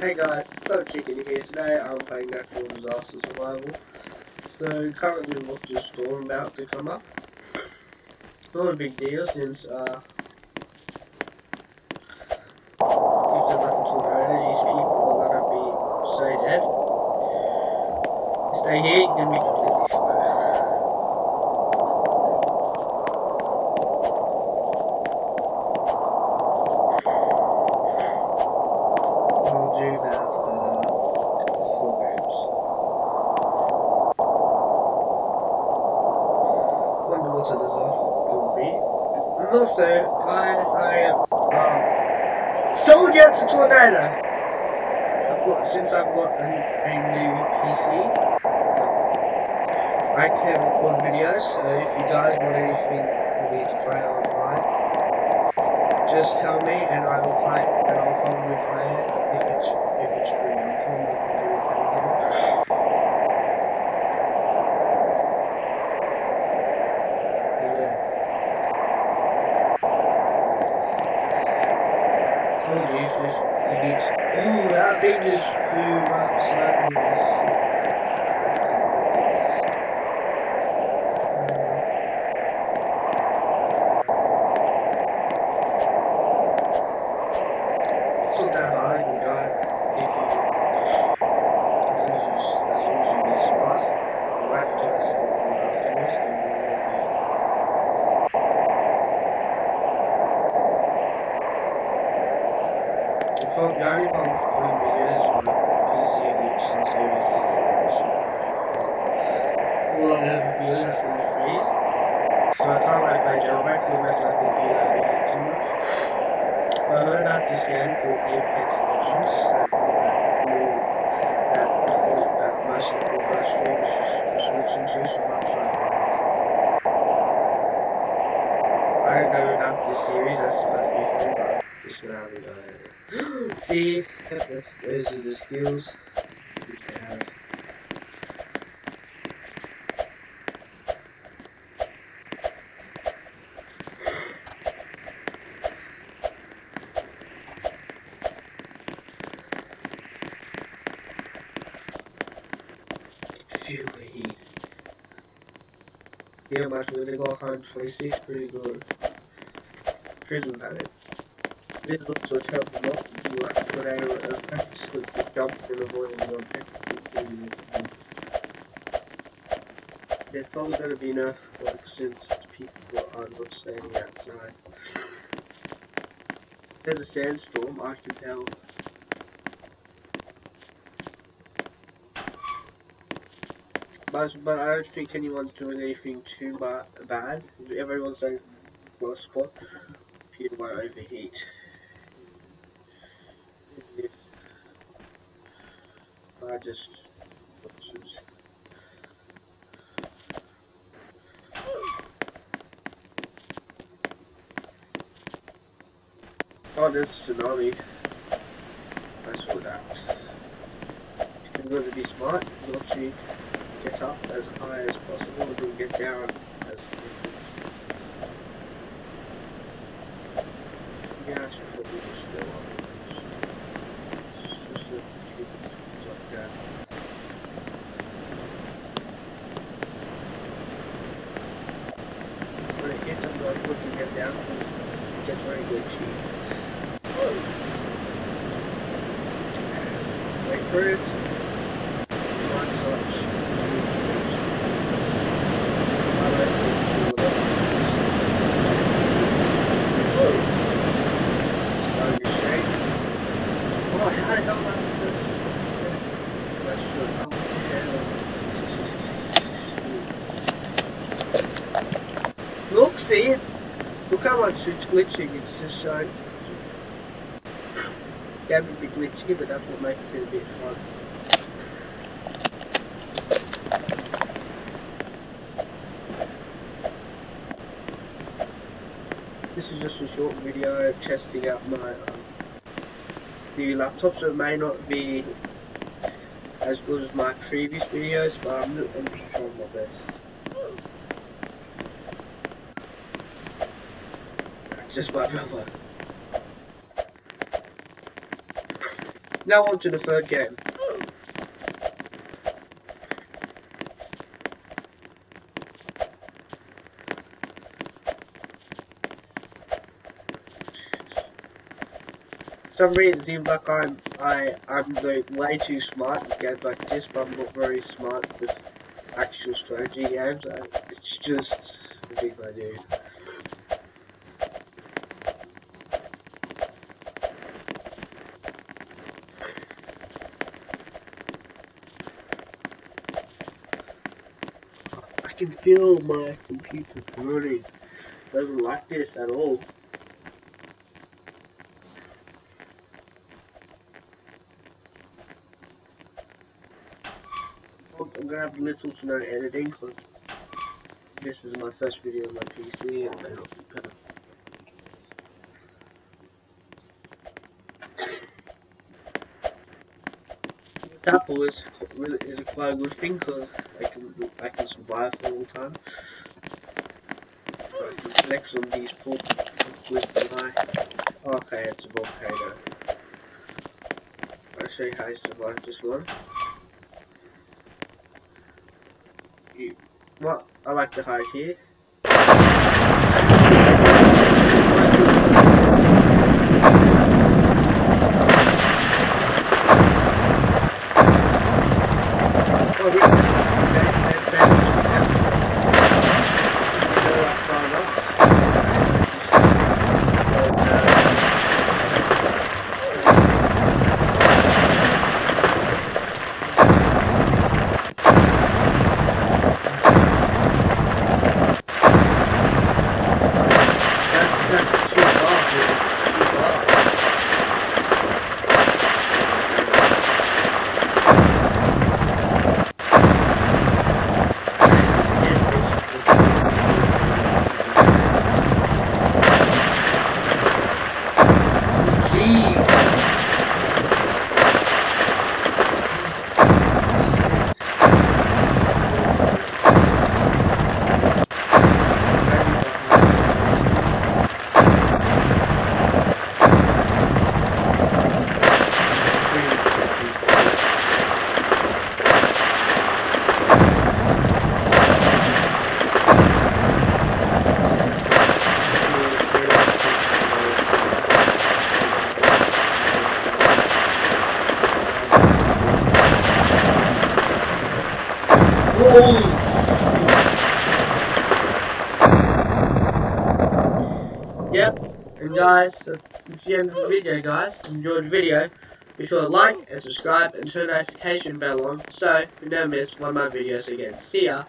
Hey guys, Clever Chicken here. Today I'm playing Natural Disaster Survival. So currently to a storm about to come up. Not a big deal since uh if there's nothing to these people are gonna be so dead. Stay here, you're gonna be completely fine. I'll do that uh, four games. Wonder what a disaster will be. Also, guys, I am um, sold yet to Tornado. I've got since I've got a, a new PC. I can record videos, so if you guys want anything for me to play online, just tell me and I will play and I'll probably play it if it's if it's free. I'm probably gonna do it again. Yeah. Told you if this you need Oh that thing just few flew right beside me. It's not that hard, you can drive if you as long as you, as long as you be smart. You might have to do a second one afterwards, then you will be The problem, the only problem with playing videos is my PC which starts overheating. All I have a feeling that's going to freeze. So I can't like play jailbreak, so imagine I can feel overheat too much. Game called Apex Legends that will that before that Mercy for my streams was switching to like I don't know about this series, that's what before, but this now we know. See, those are the skills. you can have. The heat. Yeah, I'm actually gonna go 126, pretty good. Prison planet. This is also a terrible mod to do like tornado effects with the jump and avoiding the effects. There's probably gonna be no work since people are not staying outside. There's a sandstorm, I can tell. But, but I don't think anyone's doing anything too ba bad. Everyone's doing well spot. People might overheat. I just Oh, there's tsunami. I saw that. You're going to be smart. You want get up as high as possible and then get down as quickly Yeah, I should probably just go on. When it gets up. It's just a few things like that. When it gets up, like, once you get down, it gets very glitchy. Wait for it. One such. I like it. Whoa. Starting to shake. Oh, how the hell am I That's good. Oh, what the hell? Look, see, it's look how much it's glitching. It's just showing. Yeah, would be glitchy, but that's what makes it a bit fun. This is just a short video of testing out my um, new laptop, so it may not be as good as my previous videos, but I'm, I'm just trying my best. Just my brother. Now on to the third game. some reason it seems like I'm I I'm like way too smart in games like this, but I'm not very smart with actual strategy games. It's just the thing I do. Can feel my computer burning. Doesn't like this at all. Oh, I'm gonna have little to no editing because this is my first video on my PC and I hope kind apple is is quite a good thing because I can I can survive for a long time. I can flex on these ports with my okay it's a volcano. I'll show you how I survive this one. You, Well, I like to hide here. Yep, and guys, that's the end of the video guys. enjoyed the video, be sure to like and subscribe and turn the notification bell on so you never miss one of my videos again. See ya!